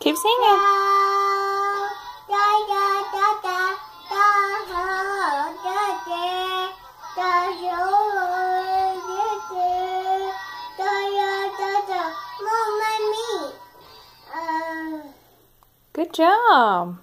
Keep singing. Good job.